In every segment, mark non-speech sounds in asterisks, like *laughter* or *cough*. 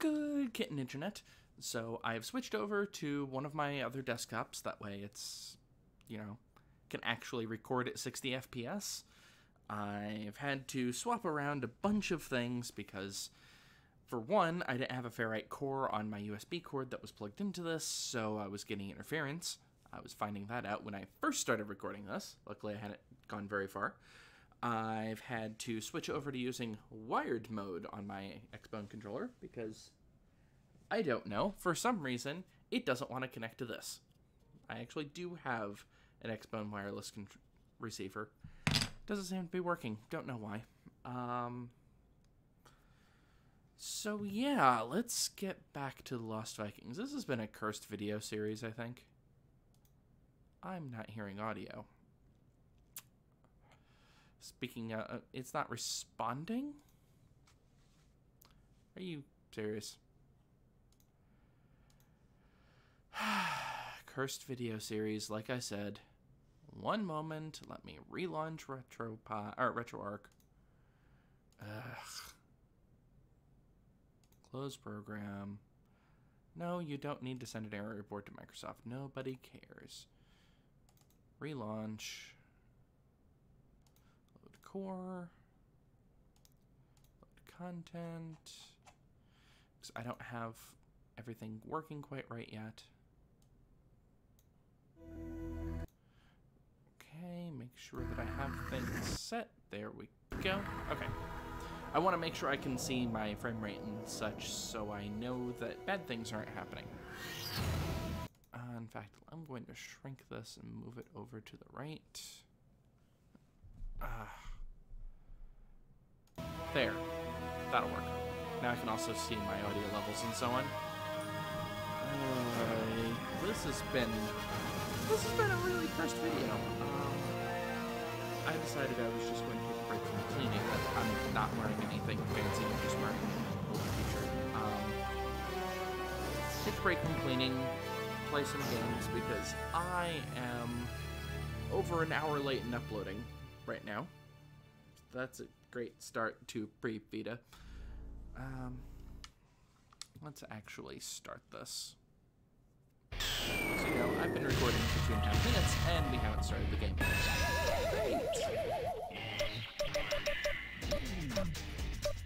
Good kitten internet. So I've switched over to one of my other desktops. That way it's, you know, can actually record at 60 FPS. I've had to swap around a bunch of things because, for one, I didn't have a ferrite core on my USB cord that was plugged into this, so I was getting interference. I was finding that out when I first started recording this. Luckily, I hadn't gone very far. I've had to switch over to using wired mode on my Xbone controller because I don't know. For some reason, it doesn't want to connect to this. I actually do have an Xbone wireless receiver. Doesn't seem to be working. Don't know why. Um, so yeah, let's get back to the Lost Vikings. This has been a cursed video series, I think. I'm not hearing audio. Speaking of, uh, it's not responding? Are you serious? *sighs* Cursed video series, like I said. One moment, let me relaunch RetroPie or RetroArch. Ugh. Close program. No, you don't need to send an error report to Microsoft. Nobody cares. Relaunch core, load content, because I don't have everything working quite right yet. Okay, make sure that I have things set. There we go. Okay. I want to make sure I can see my frame rate and such so I know that bad things aren't happening. Uh, in fact, I'm going to shrink this and move it over to the right. Ah. Uh, there. That'll work. Now I can also see my audio levels and so on. Uh, this has been... This has been a really cursed video. Um, I decided I was just going to take a break from cleaning, but I'm not wearing anything fancy, I'm just wearing a old t-shirt. Um, take a break from cleaning, play some games, because I am over an hour late in uploading right now. That's it great start to pre-Vita. Um, let's actually start this. So, you know, I've been recording for two and a half minutes, and we haven't started the game.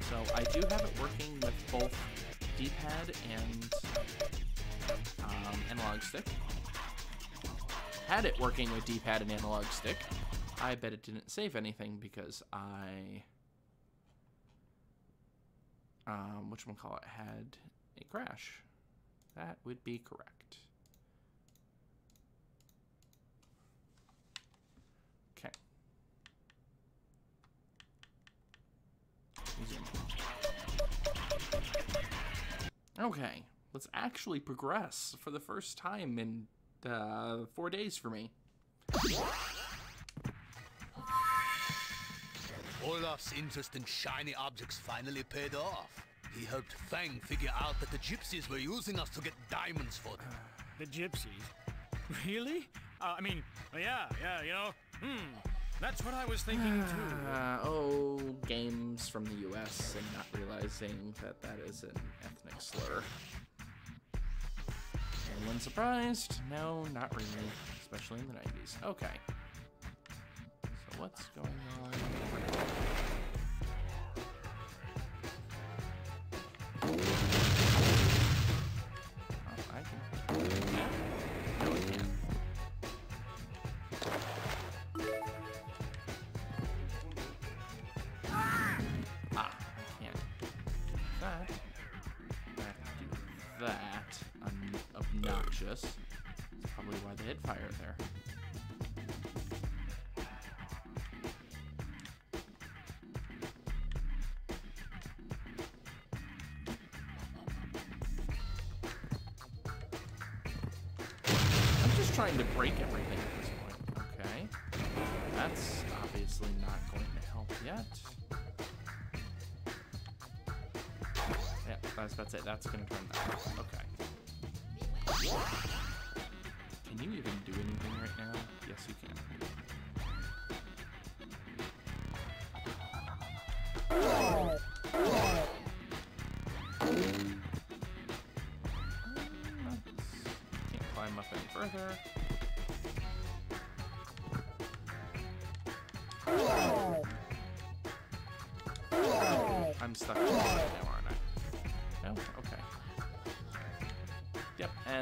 So I do have it working with both D-pad and um, analog stick. Had it working with D-pad and analog stick. I bet it didn't save anything because I um, which one call it had a crash. That would be correct. Okay. Okay, let's actually progress for the first time in uh, four days for me. Olaf's interest in shiny objects finally paid off. He helped Fang figure out that the gypsies were using us to get diamonds for them. *sighs* The gypsies? Really? Uh, I mean, yeah, yeah, you know, hmm, that's what I was thinking *sighs* too. Uh, oh, games from the US and not realizing that that is an ethnic slur. Anyone surprised? No, not really, especially in the 90s. Okay. So what's going on? Trying to break everything at this point. Okay. That's obviously not going to help yet. Yeah, I was about to say, that's going to turn that off. Okay. Can you even do anything right now? Yes, you can.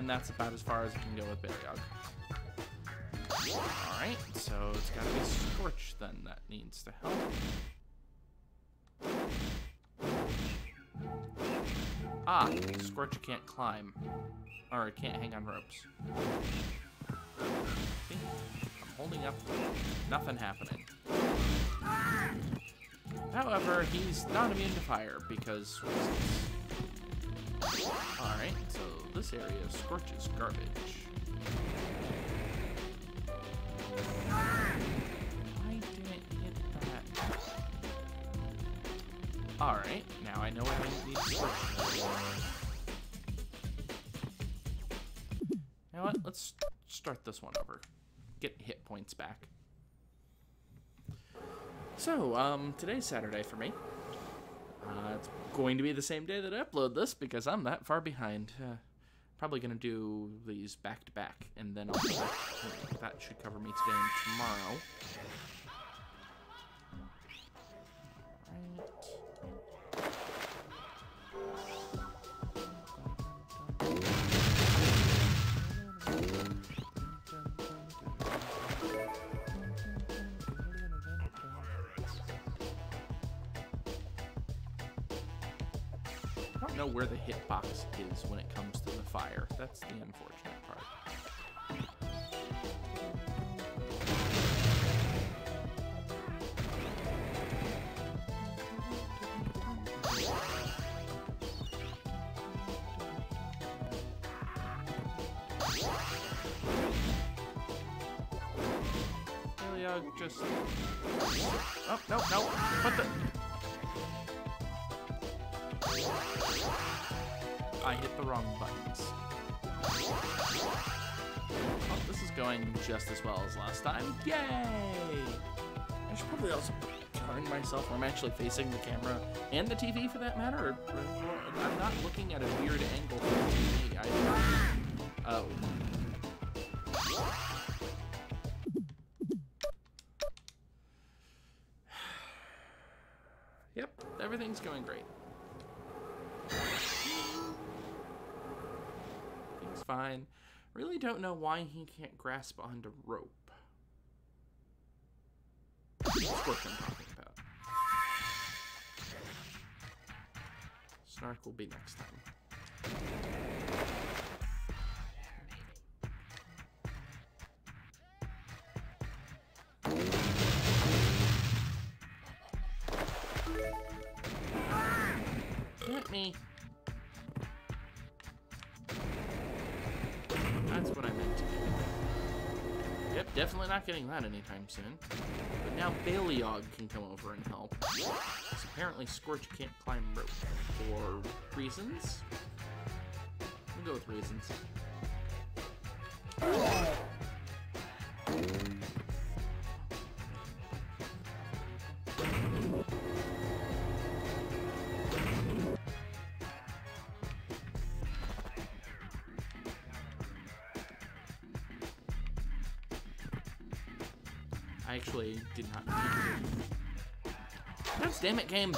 And that's about as far as I can go with Baleog. Alright, so it's gotta be Scorch then that needs to help. Ah, Scorch can't climb. Or can't hang on ropes. I'm holding up. Nothing happening. However, he's not immune to fire because Alright, so this area scorches garbage. Why didn't hit that? Alright, now I know what I need to scorch. You know what? Let's start this one over. Get hit points back. So, um, today's Saturday for me. Uh, it's going to be the same day that I upload this because I'm that far behind. Uh, probably going to do these back to back, and then I'll back. that should cover me today and tomorrow. Know where the hitbox is when it comes to fire. That's the unfortunate part. Baleog just... Oh, no, no. What the... I hit the wrong buttons. Oh, this is going just as well as last time. Yay! I should probably also turn myself where I'm actually facing the camera and the TV for that matter. I'm not looking at a weird angle for the TV. I, oh. *sighs* Yep, everything's going great. Things fine. Really don't know why he can't grasp onto rope. Scorch I'm talking about. Snark will be next time. Hit me. Not getting that anytime soon. But now Baleog can come over and help. Because apparently Scorch can't climb rope. For reasons? We'll go with reasons. Did not. God damn it, game!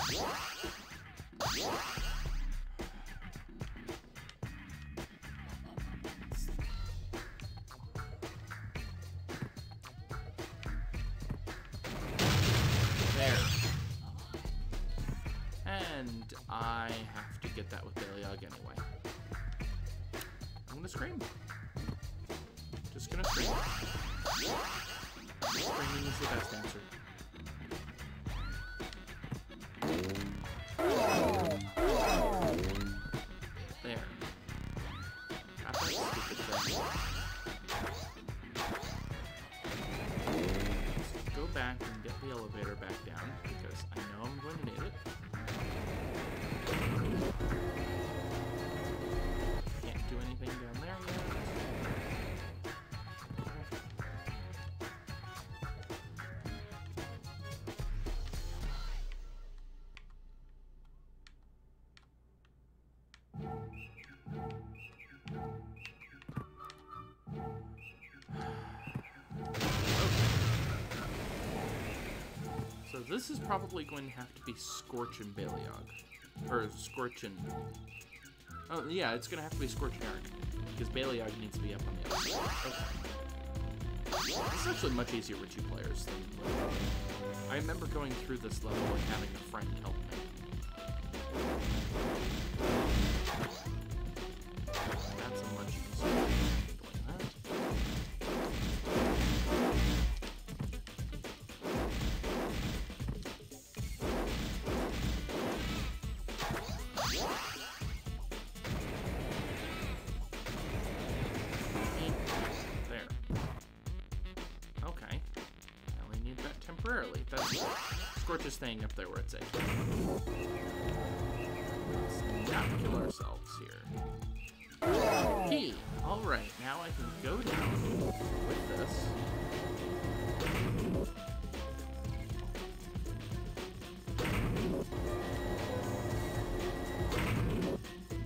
Get the elevator back down because I know I'm going to need it. Can't do anything down there this is probably going to have to be Scorch and Baleog. Or Scorch and... Oh, yeah, it's going to have to be Scorch and Erik. Because Baleog needs to be up on the other side. Okay. It's actually much easier with two players than. I remember going through this level and having a friend help me. Staying up there where it's safe. Let's not kill ourselves here. Key. Alright, now I can go down with this.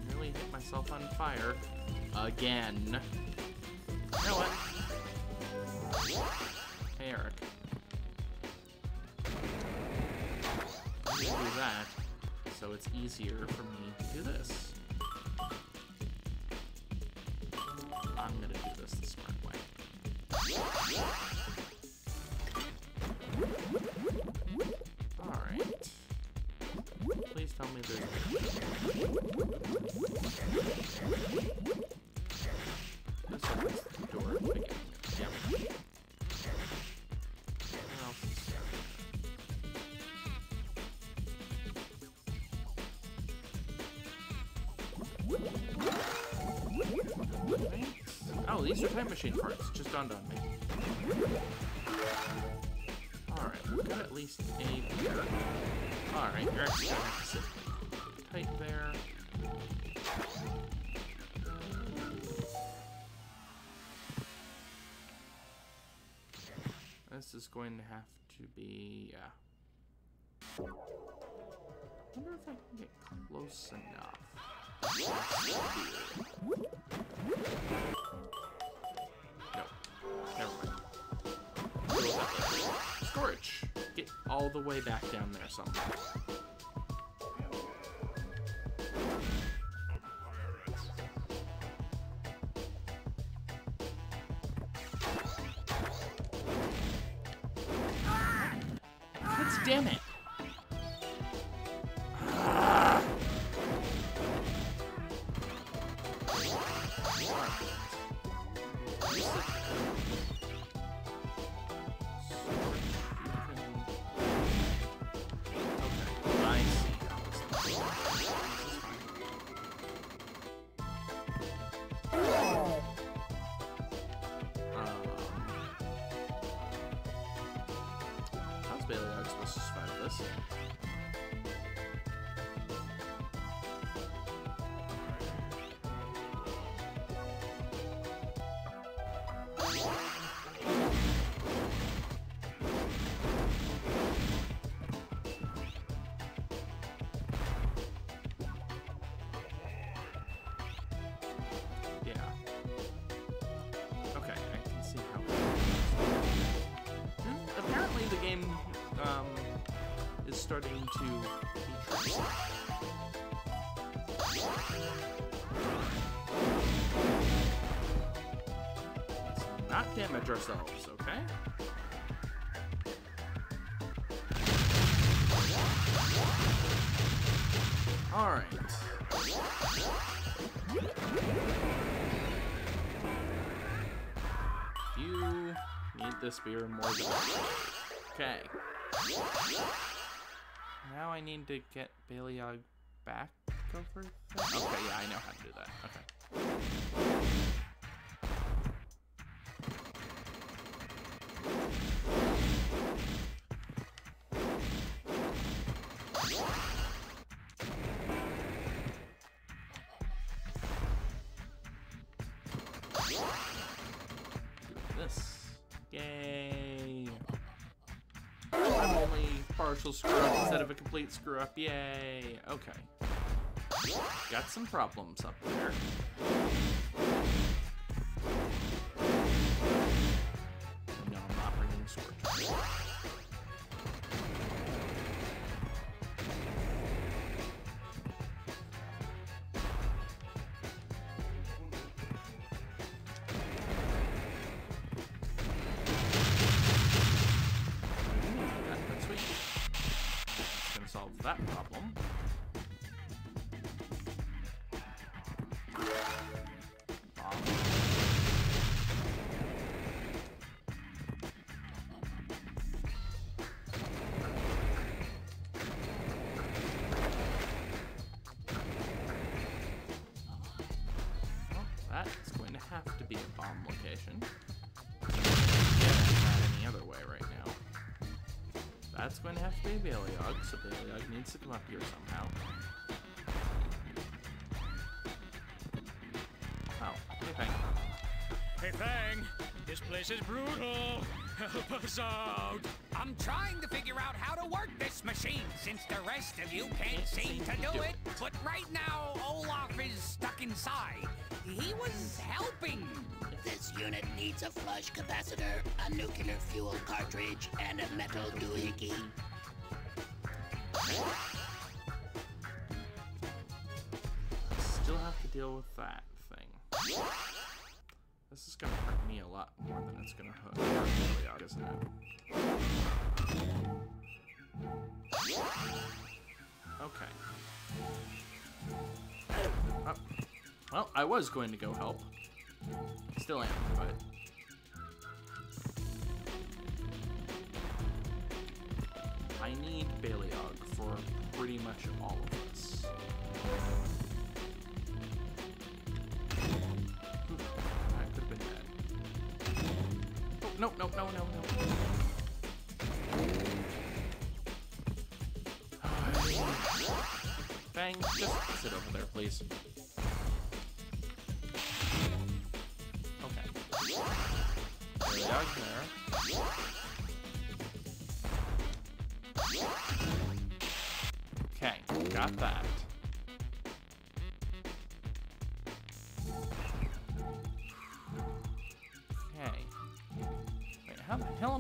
Nearly hit myself on fire. Again. Easier for These time machine parts. Just dawned on me. Alright, we've got at least a here. Alright, you're actually tight there. This is going to have to be, yeah. I wonder if I can get close enough. The way back down there somewhere. Starting to be. Let's not damage ourselves, okay? All right. You need this beer more than Okay. I need to get Baleog back over there? Okay, yeah, I know how to do that. Okay. Partial screw up instead of a complete screw up. Yay! Okay. Got some problems up there. solve that problem. Baleog, so Baleog needs to come up here somehow. Oh, hey Fang. Hey, Fang, this place is brutal. Help us out. I'm trying to figure out how to work this machine since the rest of you can't seem to do it. But right now, Olaf is stuck inside. He was helping. This unit needs a flush capacitor, a nuclear fuel cartridge, and a metal doohickey. It's gonna hurt Baleog, isn't it? Okay. Oh. Well, I was going to go help. Still am, but... I need Baleog for pretty much all of this. Oh, nope, no, no, no. Fang, just sit over there, please. Okay. There. Okay, got that.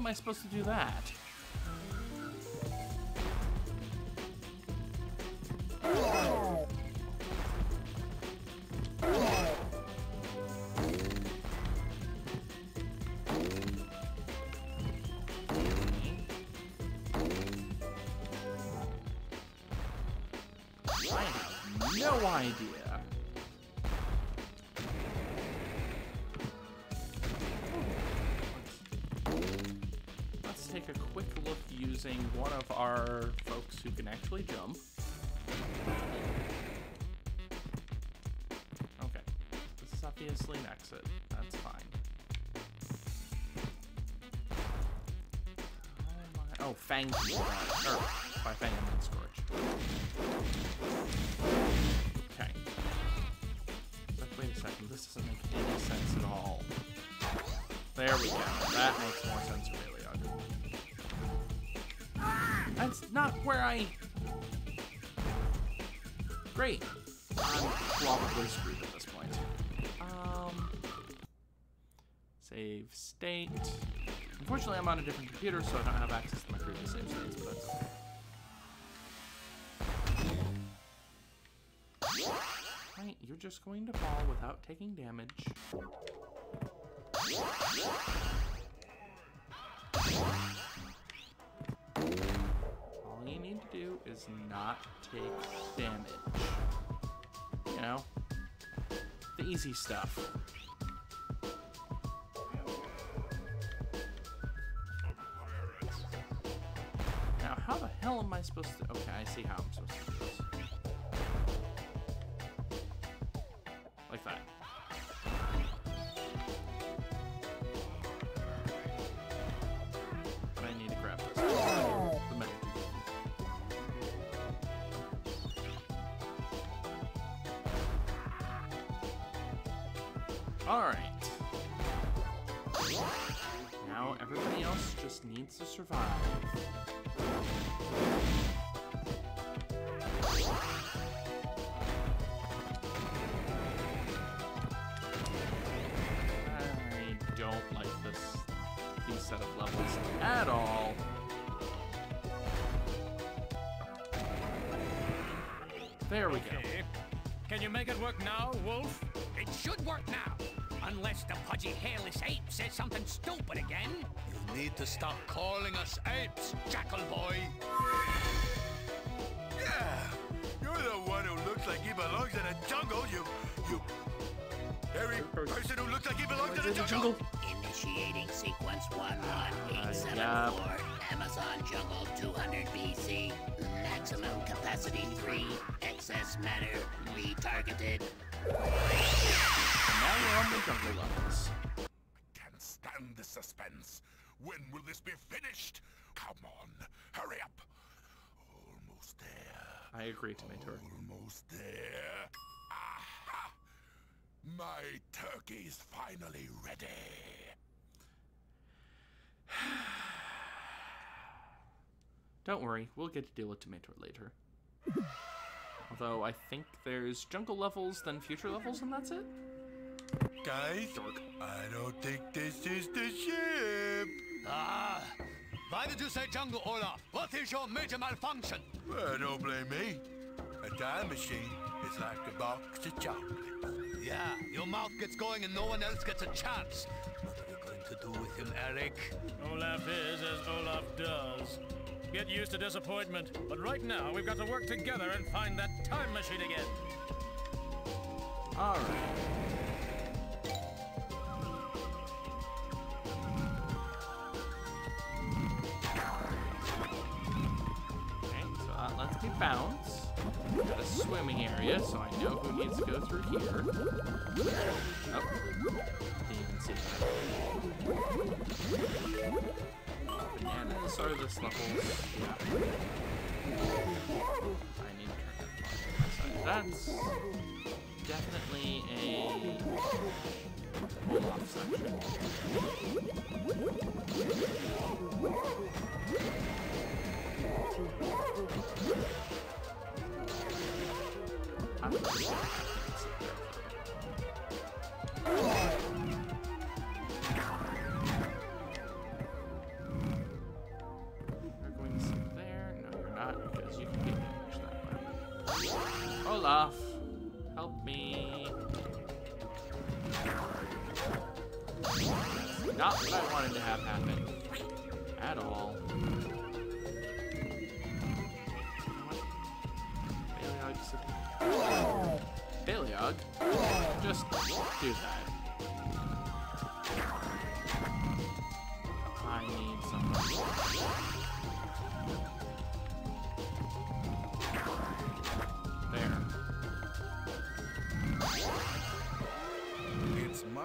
Am I supposed to do that? Fang. Or, by Fang, I mean Scorch. Okay. Wait a second, this doesn't make any sense at all. There we go. That makes more sense for Baleog. That's not where I... Great. I'm probably screwed at this point. Um... Save state. Unfortunately, I'm on a different computer, so I don't have access to my states, but that's okay. Right, you're just going to fall without taking damage. All you need to do is not take damage. You know? The easy stuff. Hell am I supposed to... Okay, I see how I'm supposed to You need to stop calling us apes, Jackal Boy. belongs in a jungle, you, you, every person who looks like he belongs in a The jungle. jungle. Initiating sequence 11874. yup. Amazon jungle 200 BC. Maximum capacity 3. Excess matter retargeted. Now we're on the jungle levels. Can't stand this suspense. When will this be finished? Hurry up. Almost there. I agree, Tomator. Almost there. Aha! My turkey's finally ready. *sighs* Don't worry, we'll get to deal with Tomator later. Although I think there's jungle levels, then future levels, and that's it. Guys, I don't think this is the ship. Ah, why did you say jungle, Olaf? What is your major malfunction? Well, don't blame me. A time machine is like a box of chocolates. Yeah, your mouth gets going and no one else gets a chance. What are you going to do with him, Erik? Olaf is as Olaf does. Get used to disappointment, but right now we've got to work together and find that time machine again. Alright. Okay, swimming area, so I know who needs to go through here. Oh, didn't even see that. Bananas are this level. Yeah. I need to turn that on. That's definitely a Olaf section.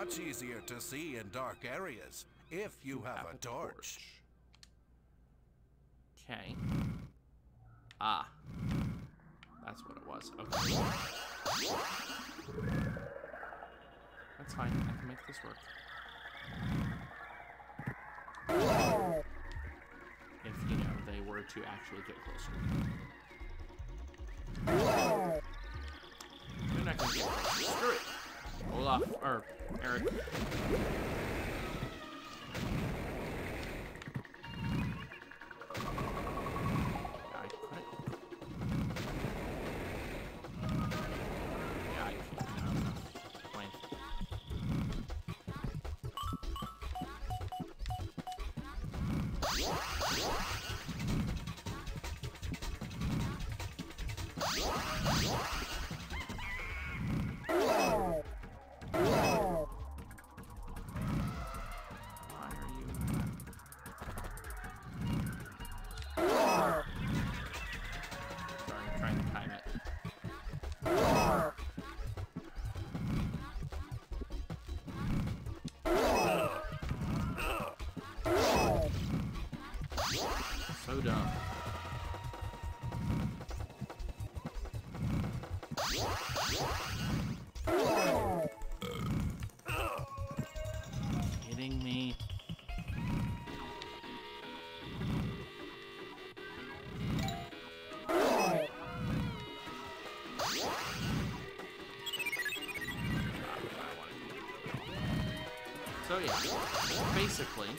Much easier to see in dark areas if you have a torch. Okay. Ah. That's what it was. Okay. That's fine. I can make this work. If, you know, they were to actually get closer. They're not gonna get closer. Screw it! Olaf, or Erik. So yeah, basically,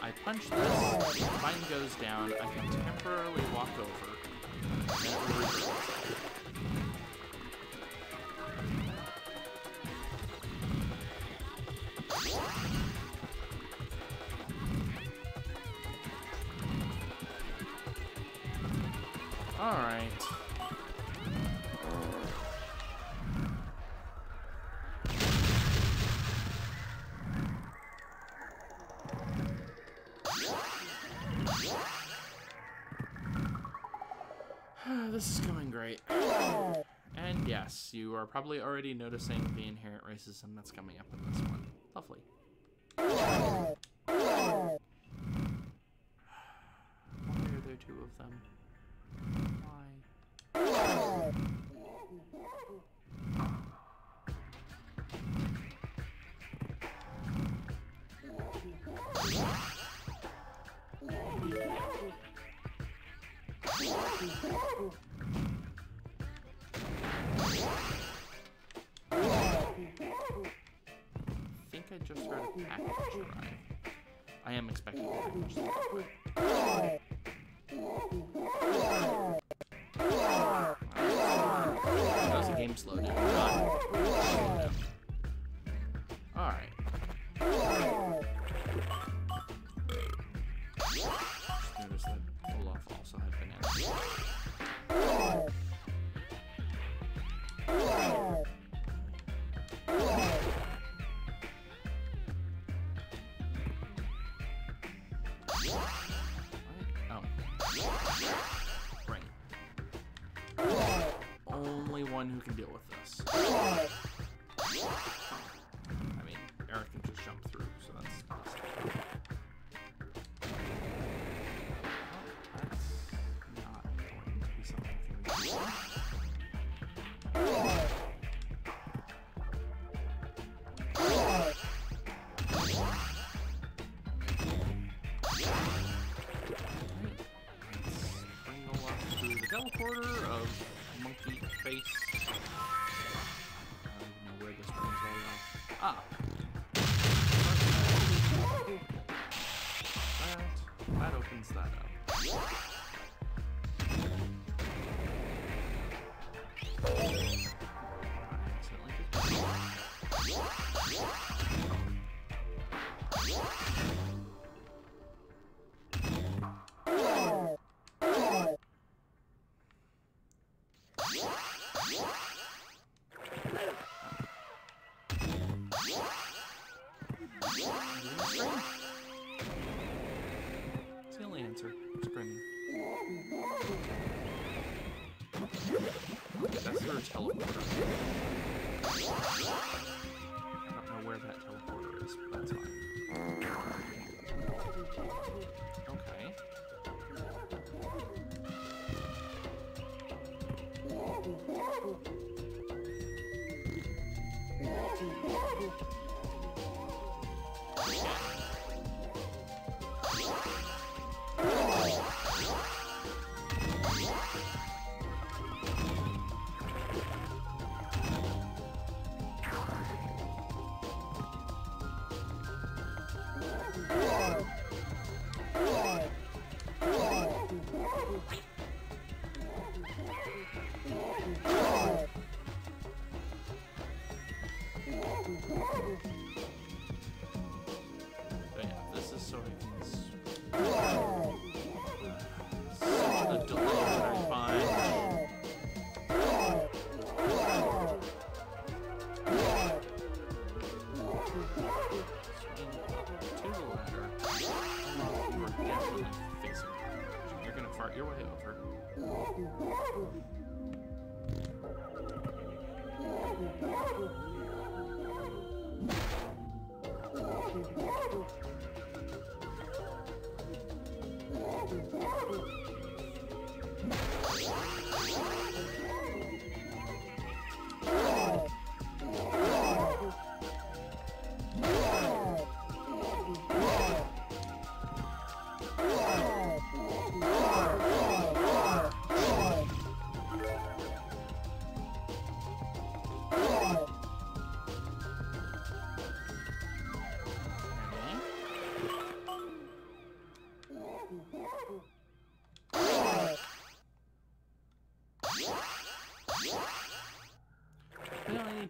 I punch this, mine goes down, I can temporarily walk over, you are probably already noticing the inherent racism that's coming up in this one. Lovely. Why are there two of them? Why? I just heard a package. I am expecting a package to arrive. Does the game slow down?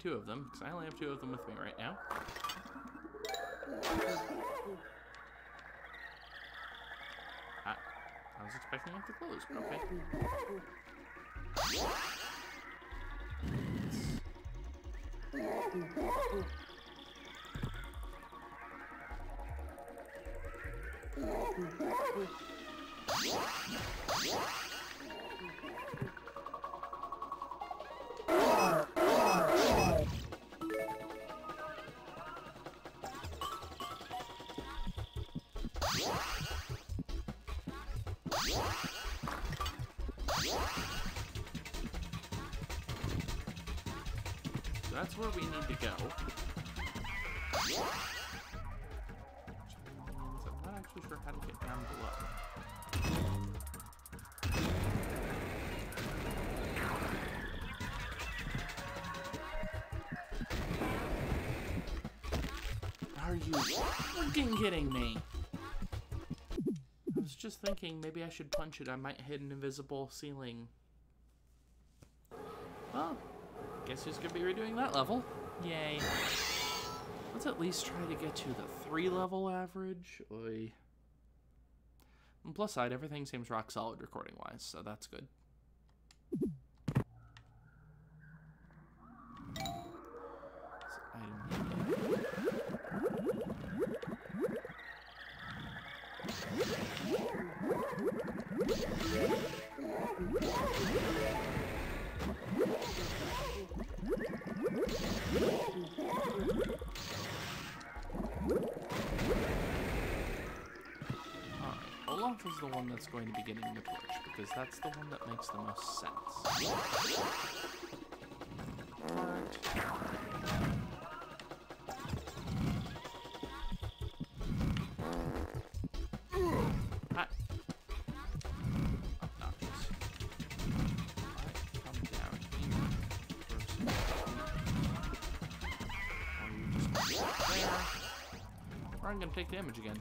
Two of them, because I only have two of them with me right now. I, I was expecting it to close, but okay. So *laughs* That's where we need to go. Thinking maybe I should punch it. I might hit an invisible ceiling. Well, guess who's gonna be redoing that level? Yay. Let's at least try to get to the three level average. Oy. On the plus side, everything seems rock solid recording wise, so that's good. That's the one that makes the most sense. I'm gonna take damage again.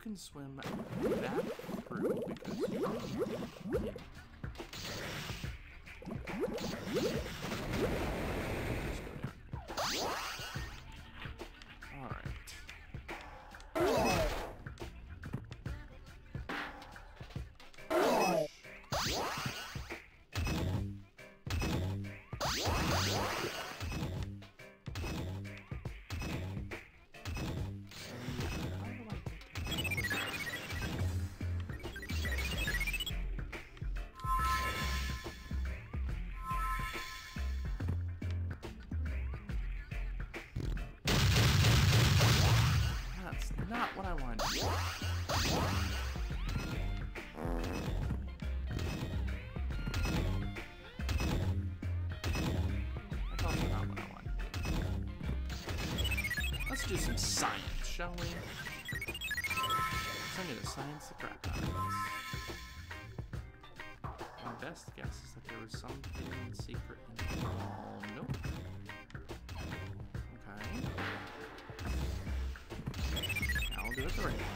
can swim that through because you do some science, shall we? I'm gonna science the crap out of this. My best guess is that there was something secret in the wall. Nope. Okay. I'll do it the right way.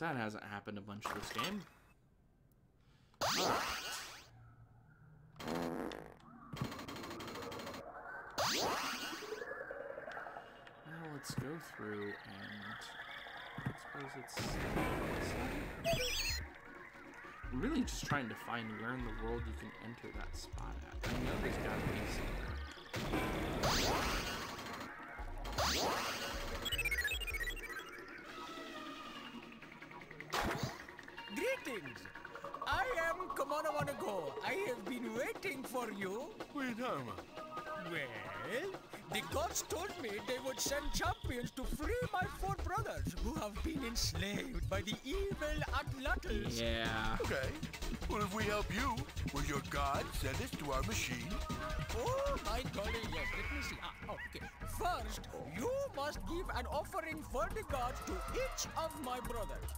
That hasn't happened a bunch this game. Alright. Now let's go through and I suppose it's I'm really just trying to find where in the world you can enter that spot at. I know there's gotta be somewhere. Am Commander Wanago. I have been waiting for you. What are you talking about? Well, the gods told me they would send champions to free my four brothers who have been enslaved by the evil Atlatls. Yeah. Okay. Well, if we help you, will your god send us to our machine? Oh my golly, yes. Let me see. Ah, oh, okay. First, you must give an offering for the gods to each of my brothers.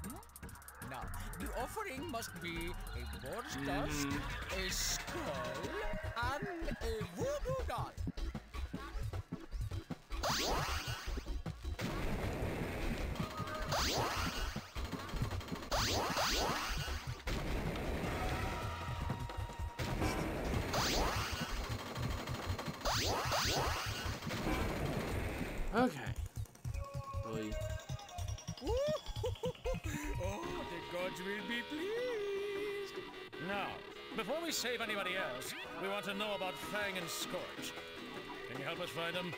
The offering must be a boar's tusk, a mm. skull, and a voodoo doll. Fang and Scorch. Can you help us find them?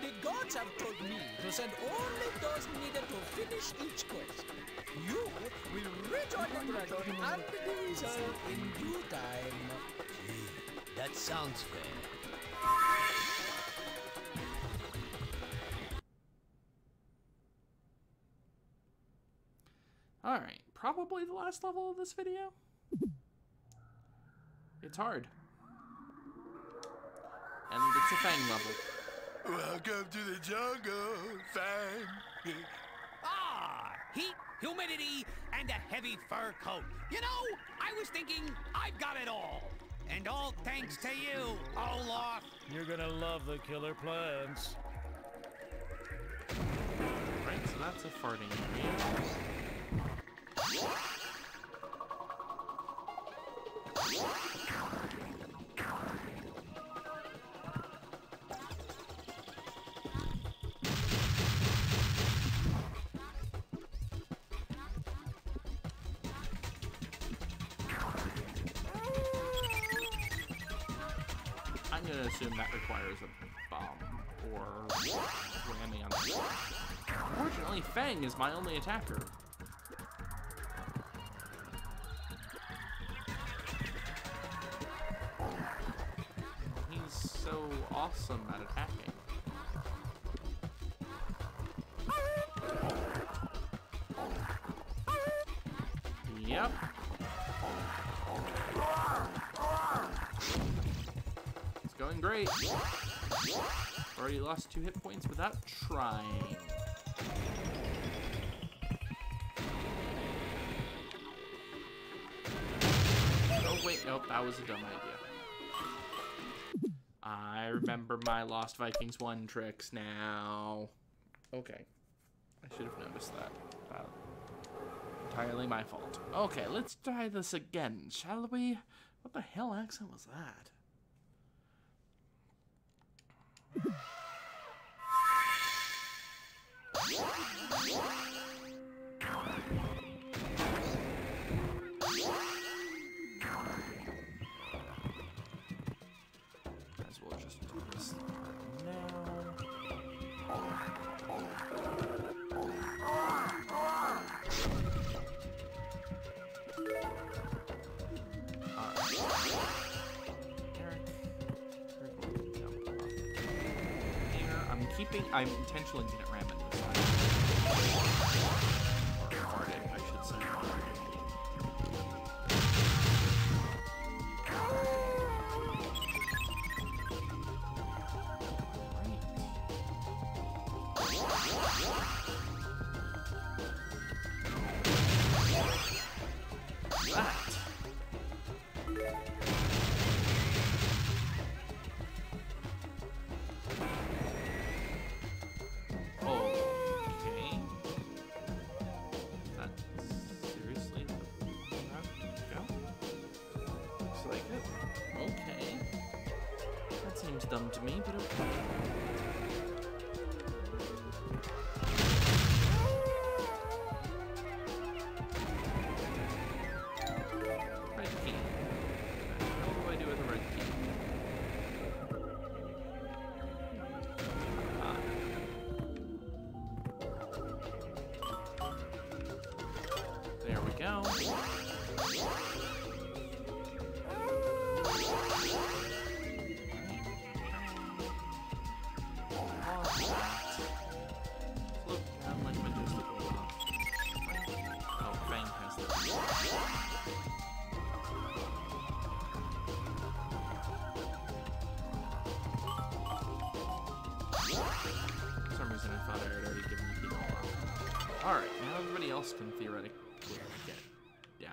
The gods have told me to send only those needed to finish each quest. You will rejoin the dragon and the weasel in due time. That sounds fair. Alright. Probably the last level of this video. It's hard. And it's a Fang level. Welcome to the jungle, Fang. Ah, heat, humidity, and a heavy fur coat. You know, I was thinking I've got it all. And all thanks to you, Olaf. You're gonna love the killer plants. Right, so that's a farting Fang is my only attacker. He's so awesome at attacking. Yep. It's going great. Already lost two hit points without trying. That was a dumb idea. I remember my Lost Vikings 1 tricks now. Okay. I should have noticed that. Uh, entirely my fault. Okay, let's try this again, shall we? What the hell accent was that? I'm. I'm intentionally didn't ram it this time. Alright, now everybody else can theoretically get yeah.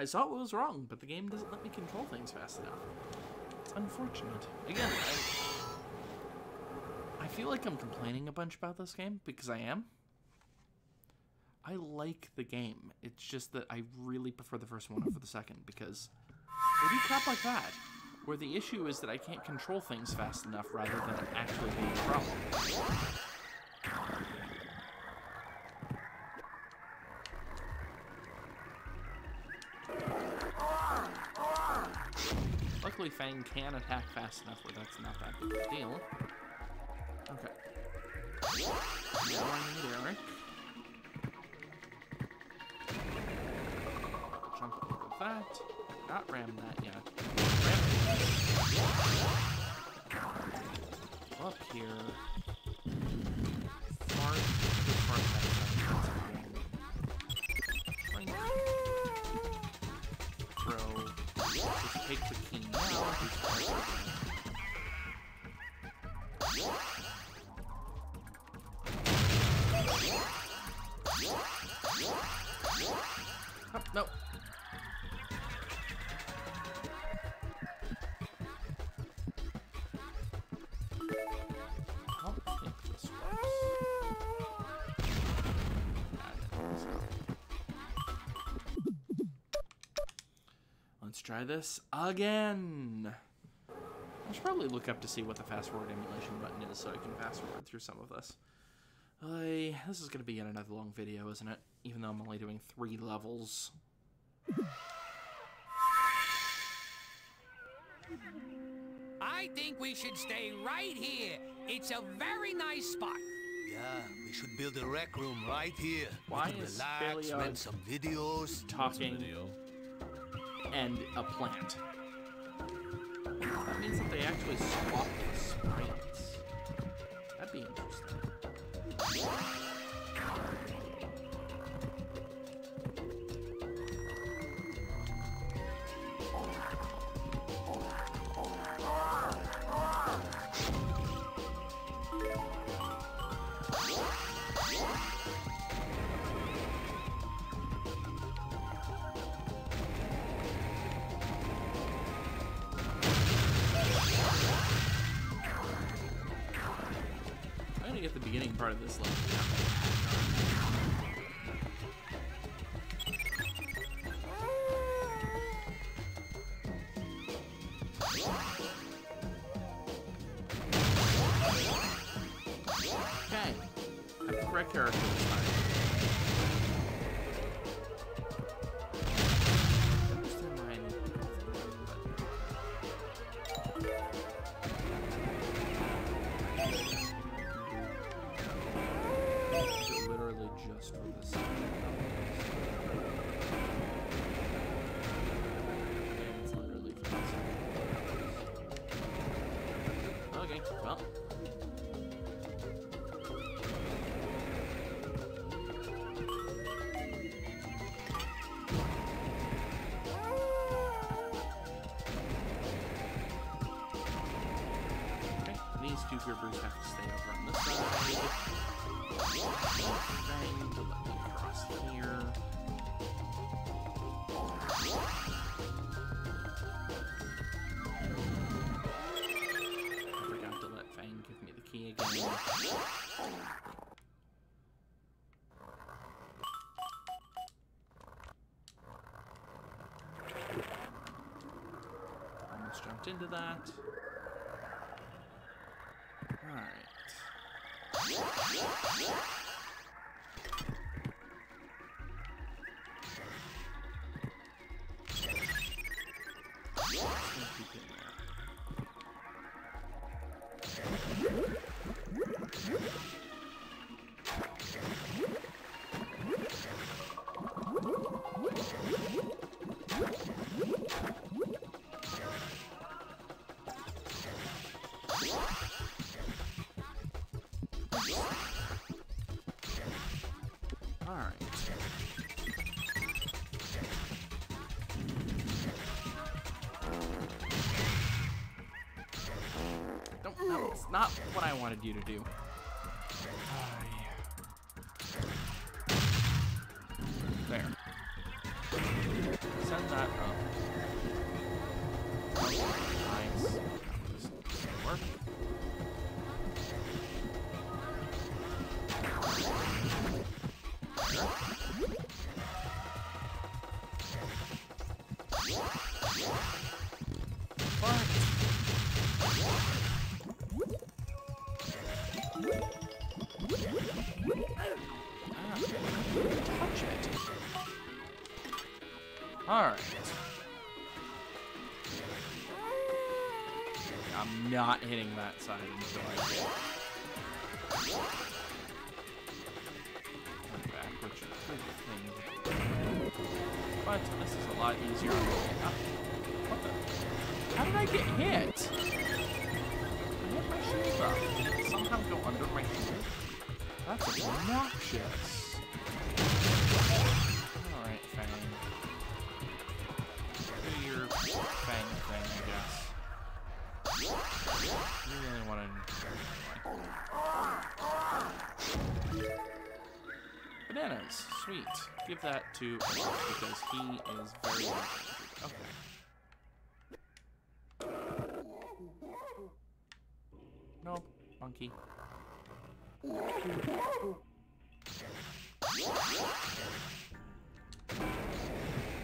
I saw what was wrong, but the game doesn't let me control things fast enough. It's unfortunate. Again, I, I feel like I'm complaining a bunch about this game because I am. I like the game. It's just that I really prefer the first one over the second because they do crap like that, where the issue is that I can't control things fast enough rather than actually being a problem. Luckily, Fang can attack fast enough where that's not that big of a deal. Okay. Need Jump over that. Not ram that yet. Ram. Up here. Just take the key now. It. Oh, no. Try this again. I should probably look up to see what the fast forward emulation button is so I can fast forward through some of this. Uh, this is going to be yet another long video, isn't it? Even though I'm only doing three levels. I think we should stay right here. It's a very nice spot. Yeah, we should build a rec room right here. Why we can is relax, Philio rent some videos. Talking and a plant. That means that they actually swap the sprites. That'd be interesting. Character these Gribbers have to stay over on this side. To let me cross here. I forgot to let Fang give me the key again. Almost jumped into that. What? Not what I wanted you to do. There. Send that up. Nice. Hitting take that to because he is very well Okay. Nope, monkey.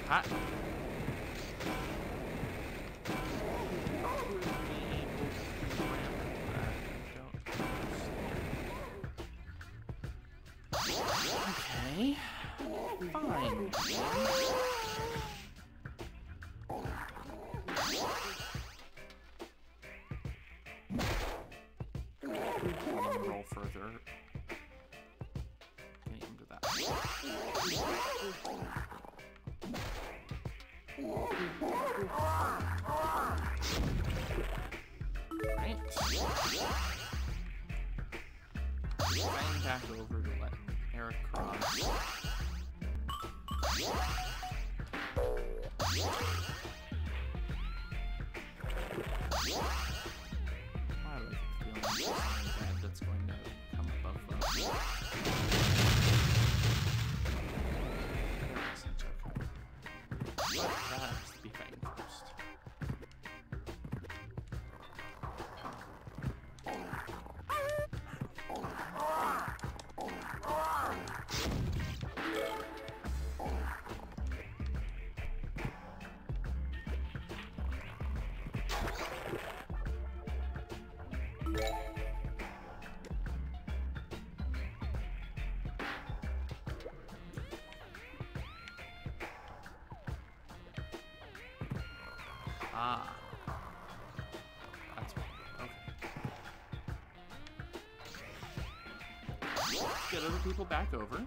Hot. Okay roll further. Getting him to that. Right. Bang back over to let Erik cross. Why do I keep other people back over.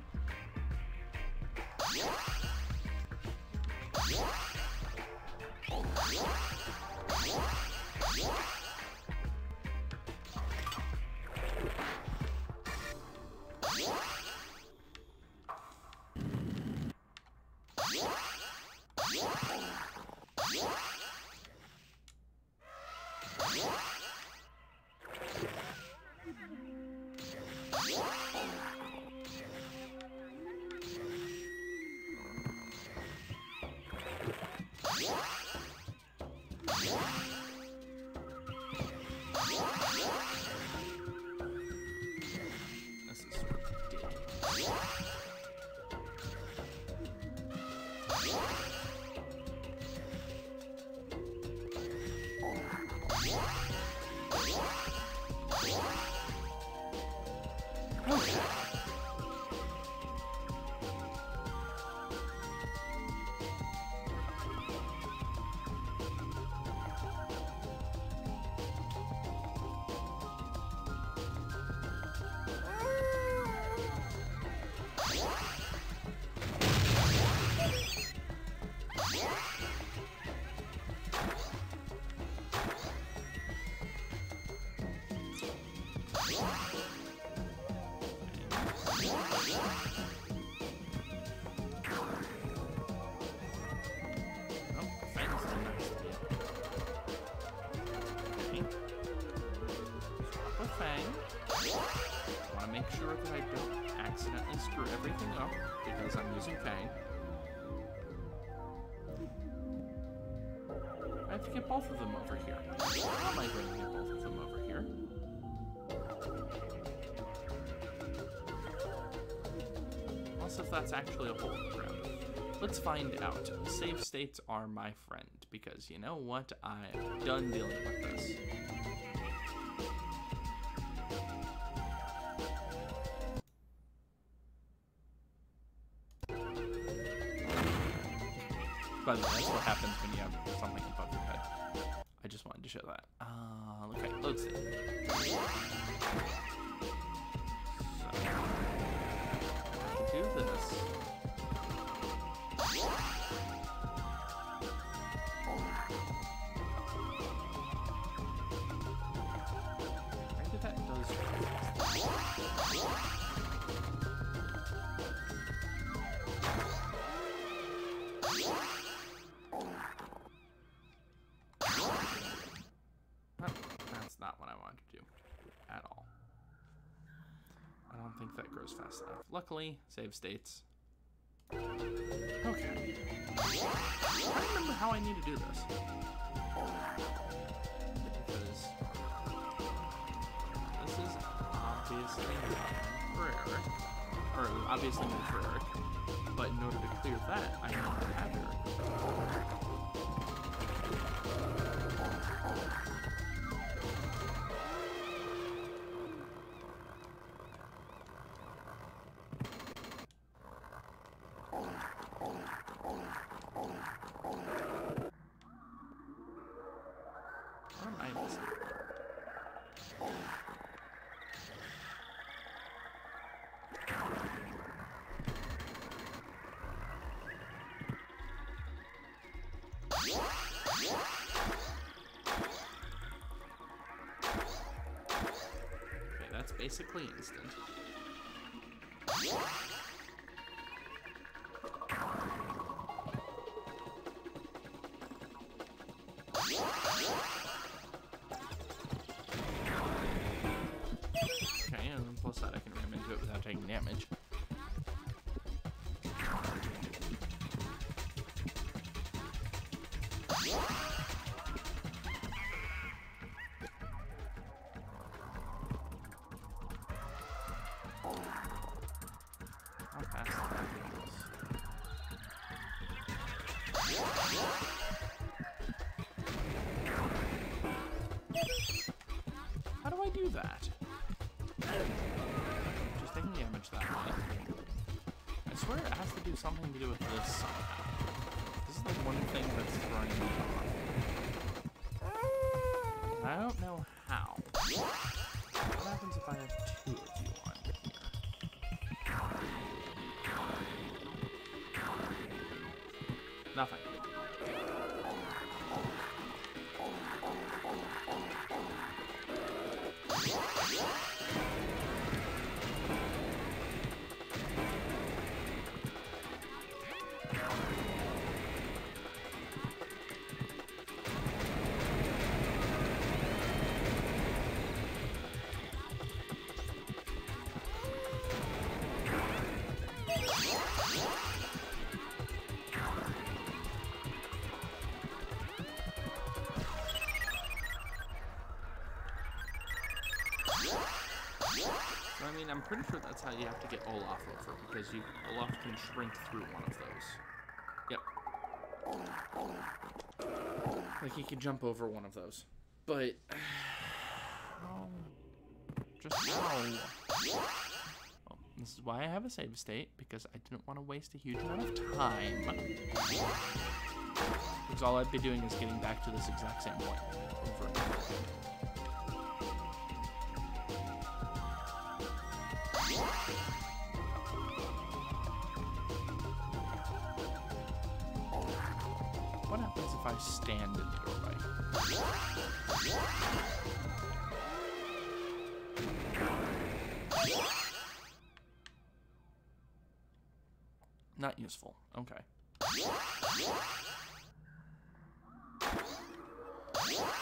This up because I'm using Fang. I have to get both of them over here. How am I going to get both of them over here? Unless if that's actually a hole in the ground. Let's find out. Save states are my friend because you know what? I'm done dealing with this. That. Fast enough. Luckily, save states. Okay. I remember how I need to do this. Because this is obviously not Erik. Or obviously not Erik. But in order to clear that, I need to have Erik. Basically instant. Something to do with this somehow. This is the one thing that's throwing me off. I'm pretty sure that's how you have to get Olaf over, because you Olaf can shrink through one of those. Yep. Like, he can jump over one of those. But... *sighs* Just? Well, this is why I have a save state, because I didn't want to waste a huge amount of time. Because all I'd be doing is getting back to this exact same point over and over stand in the doorway? Not useful. Okay.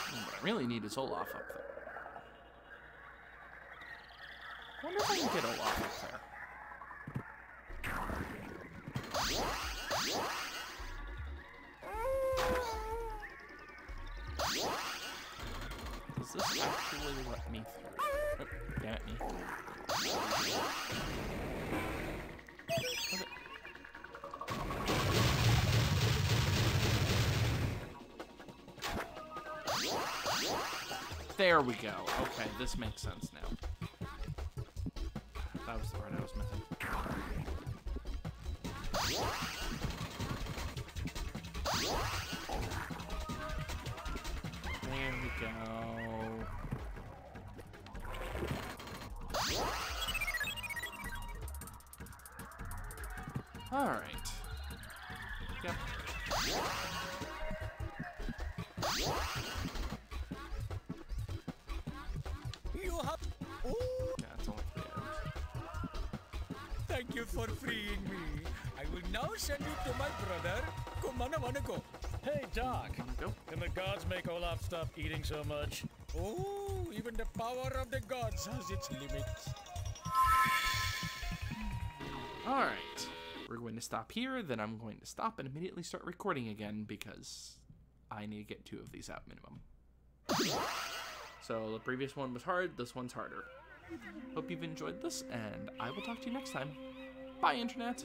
What I really need is Olaf up there. I wonder if I can get Olaf up there. This actually let me through? Oh, damn it, me. There we go. Okay, this makes sense now. That was the part I was missing. Go. Alright. Yep. You have. Yeah, it's only three items. thank you for freeing me. I will now send you to my brother. Come on, I wanna go. Hey, Doc. Wanna? Can the gods make Olaf stop eating so much? Oh, even the power of the gods has its limits. Alright. We're going to stop here, then I'm going to stop and immediately start recording again because I need to get two of these out minimum. So the previous one was hard, this one's harder. Hope you've enjoyed this, and I will talk to you next time. Bye, Internet!